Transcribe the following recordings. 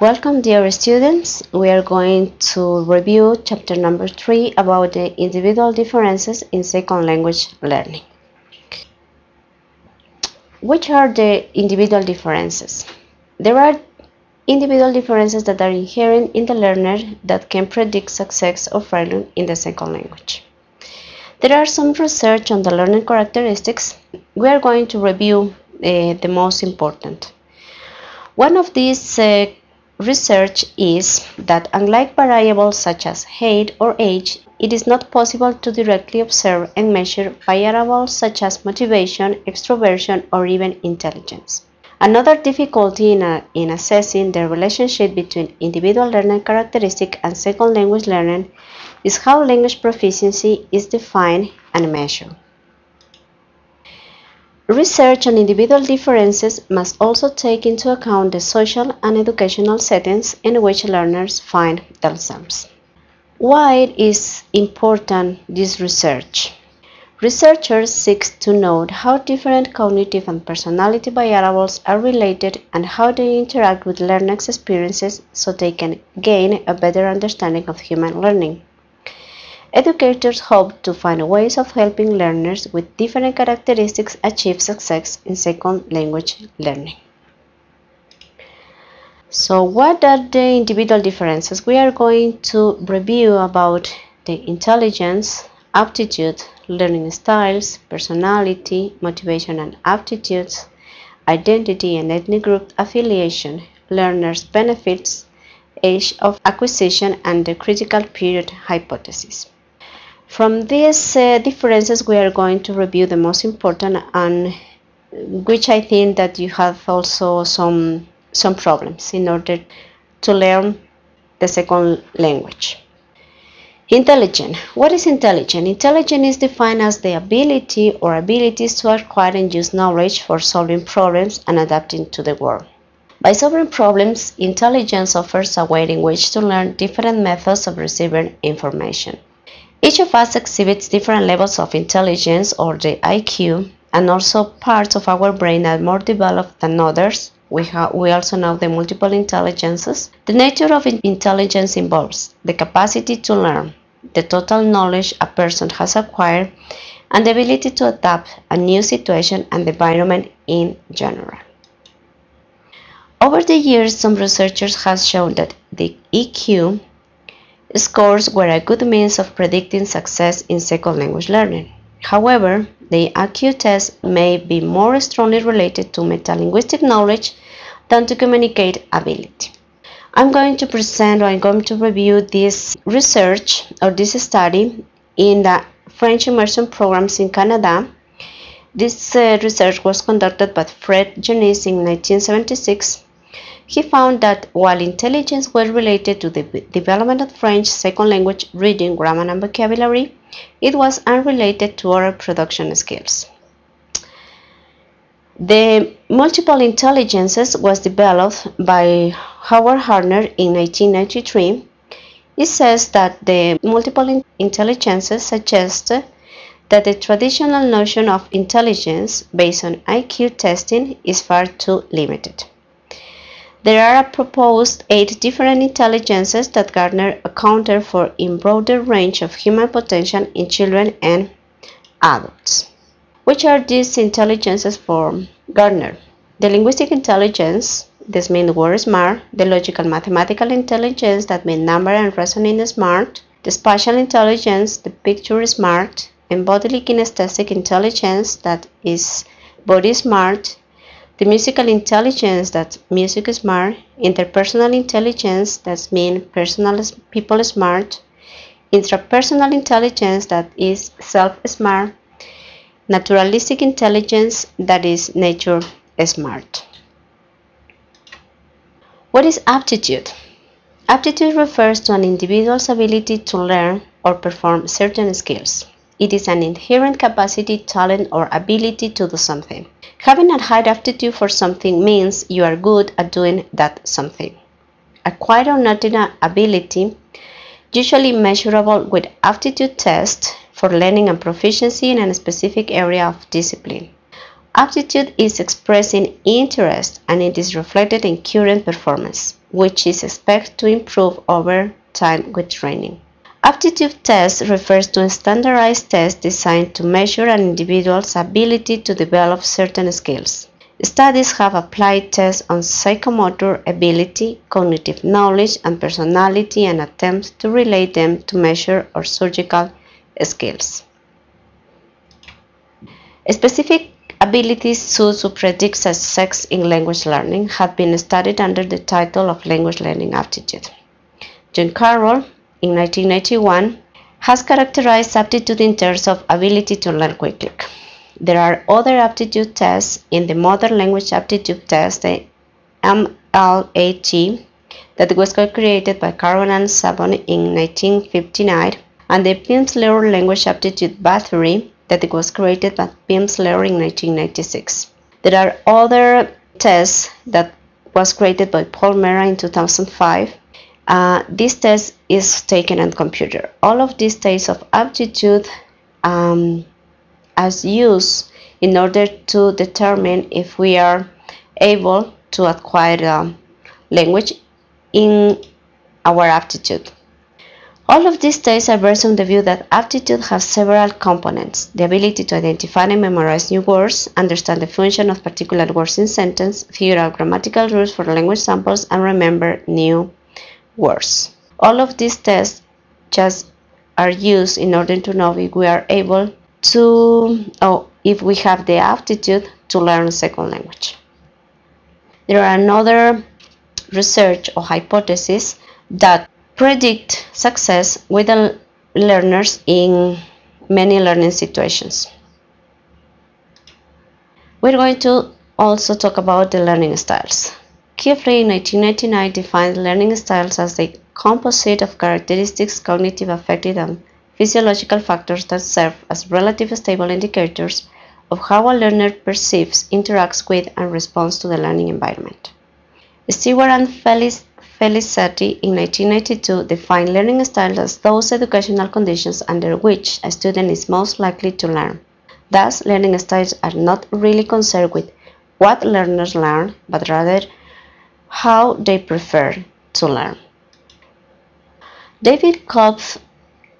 Welcome dear students. We are going to review chapter number 3 about the individual differences in second language learning. Which are the individual differences? There are individual differences that are inherent in the learner that can predict success or failure in the second language. There are some research on the learning characteristics. We are going to review uh, the most important. One of these uh, research is that unlike variables such as height or age, it is not possible to directly observe and measure variables such as motivation, extroversion, or even intelligence. Another difficulty in, a, in assessing the relationship between individual learning characteristic and second language learning is how language proficiency is defined and measured. Research on individual differences must also take into account the social and educational settings in which learners find themselves. Why is important this research? Researchers seek to note how different cognitive and personality variables are related and how they interact with learners' experiences so they can gain a better understanding of human learning. Educators hope to find ways of helping learners with different characteristics achieve success in second language learning. So what are the individual differences? We are going to review about the intelligence, aptitude, learning styles, personality, motivation and aptitudes, identity and ethnic group affiliation, learners' benefits, age of acquisition and the critical period hypothesis. From these uh, differences, we are going to review the most important and which I think that you have also some some problems in order to learn the second language. Intelligent. What is intelligent? Intelligent is defined as the ability or abilities to acquire and use knowledge for solving problems and adapting to the world. By solving problems, intelligence offers a way in which to learn different methods of receiving information. Each of us exhibits different levels of intelligence or the IQ and also parts of our brain are more developed than others. We, have we also know the multiple intelligences. The nature of intelligence involves the capacity to learn, the total knowledge a person has acquired, and the ability to adapt a new situation and environment in general. Over the years, some researchers have shown that the IQ Scores were a good means of predicting success in second language learning. However, the IQ test may be more strongly related to metalinguistic knowledge than to communicate ability. I'm going to present or I'm going to review this research or this study in the French immersion programs in Canada. This uh, research was conducted by Fred Genesee in 1976 he found that while intelligence was related to the development of French second language reading, grammar, and vocabulary, it was unrelated to oral production skills. The multiple intelligences was developed by Howard Gardner in 1993. It says that the multiple intelligences suggest that the traditional notion of intelligence based on IQ testing is far too limited. There are proposed eight different intelligences that Gardner accounted for in broader range of human potential in children and adults. Which are these intelligences for Gardner? The linguistic intelligence, this means word smart, the logical mathematical intelligence that means number and reasoning smart, the spatial intelligence, the picture smart, and bodily kinesthetic intelligence that is body smart, the musical intelligence that music smart, interpersonal intelligence that mean personal people smart, intrapersonal intelligence that is self smart, naturalistic intelligence that is nature smart. What is aptitude? Aptitude refers to an individual's ability to learn or perform certain skills. It is an inherent capacity, talent, or ability to do something. Having a high aptitude for something means you are good at doing that something. Acquired or not ability, usually measurable with aptitude tests for learning and proficiency in a specific area of discipline. Aptitude is expressing interest and it is reflected in current performance, which is expected to improve over time with training. Aptitude test refers to a standardized test designed to measure an individual's ability to develop certain skills. Studies have applied tests on psychomotor ability, cognitive knowledge, and personality and attempts to relate them to measure or surgical skills. Specific abilities to predict success in language learning have been studied under the title of language learning aptitude. John Carroll in 1991 has characterized aptitude in terms of ability to learn quickly. There are other aptitude tests in the modern language aptitude test, the MLAT, that was co-created by Carroll and Sapon in 1959, and the Pimsleur Language Aptitude Battery that was created by Pimsleur in 1996. There are other tests that was created by Paul Meara in 2005 uh, this test is taken on computer. All of these tests of aptitude um, as used in order to determine if we are able to acquire a language in our aptitude. All of these tests are based on the view that aptitude has several components. The ability to identify and memorize new words, understand the function of particular words in sentence, figure out grammatical rules for language samples, and remember new worse. All of these tests just are used in order to know if we are able to, or if we have the aptitude to learn a second language. There are another research or hypothesis that predict success with the learners in many learning situations. We're going to also talk about the learning styles. In 1999 defined learning styles as the composite of characteristics, cognitive, affective, and physiological factors that serve as relative stable indicators of how a learner perceives, interacts with, and responds to the learning environment. Stewart and Felic Felicetti in 1992 defined learning styles as those educational conditions under which a student is most likely to learn. Thus, learning styles are not really concerned with what learners learn, but rather how they prefer to learn. David Kolb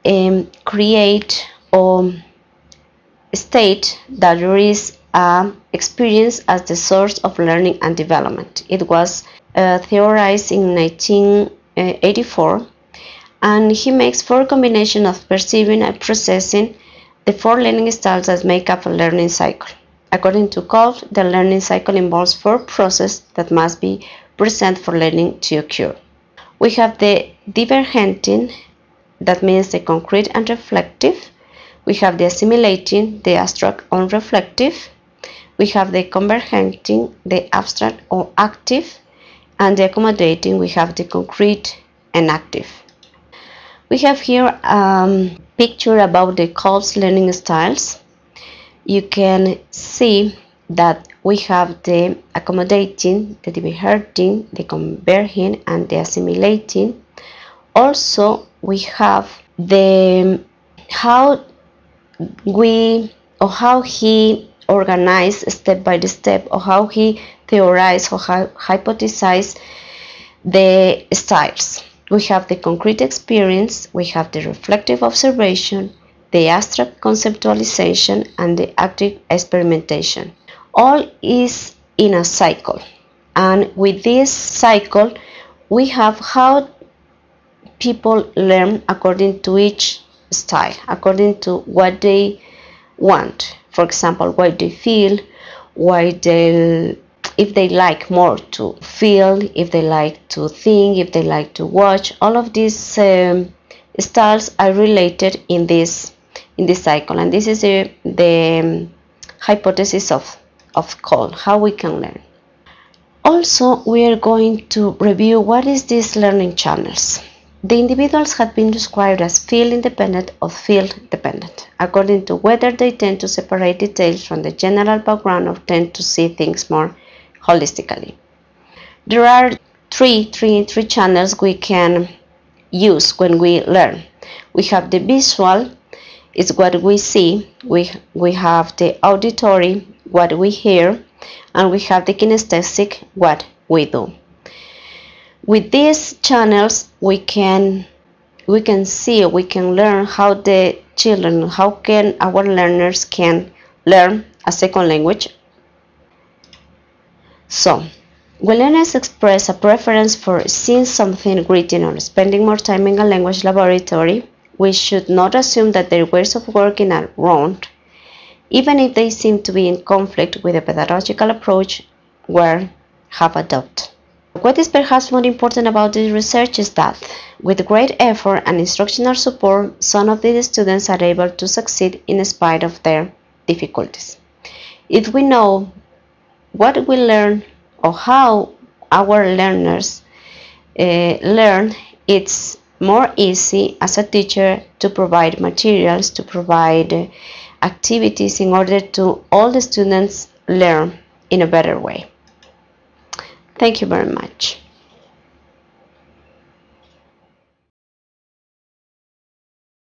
um, create or state that there is a experience as the source of learning and development. It was uh, theorized in 1984 and he makes four combinations of perceiving and processing the four learning styles that make up a learning cycle. According to Kolb, the learning cycle involves four processes that must be present for learning to occur. We have the divergenting, that means the concrete and reflective. We have the assimilating, the abstract or reflective. We have the convergenting, the abstract or active. And the accommodating, we have the concrete and active. We have here a um, picture about the Kolb's learning styles. You can see that we have the accommodating, the diverting, the converging, and the assimilating. Also, we have the um, how we or how he organized step by step or how he theorized or hypothesized the styles. We have the concrete experience, we have the reflective observation, the abstract conceptualization, and the active experimentation all is in a cycle. And with this cycle we have how people learn according to each style according to what they want. For example what they feel why they if they like more to feel if they like to think if they like to watch. All of these um, styles are related in this in this cycle. And this is a, the um, hypothesis of of Kolb, how we can learn. Also, we are going to review what is these learning channels. The individuals have been described as field independent or field dependent, according to whether they tend to separate details from the general background or tend to see things more holistically. There are three, three, three channels we can use when we learn. We have the visual, is what we see. We, we have the auditory, what we hear, and we have the kinesthetic, what we do. With these channels, we can we can see, we can learn how the children, how can our learners can learn a second language. So, when learners express a preference for seeing something written or spending more time in a language laboratory, we should not assume that their ways of working are wrong, even if they seem to be in conflict with the pedagogical approach we have adopted. What is perhaps more important about this research is that, with great effort and instructional support, some of these students are able to succeed in spite of their difficulties. If we know what we learn or how our learners uh, learn, it's more easy as a teacher to provide materials, to provide activities in order to all the students learn in a better way. Thank you very much.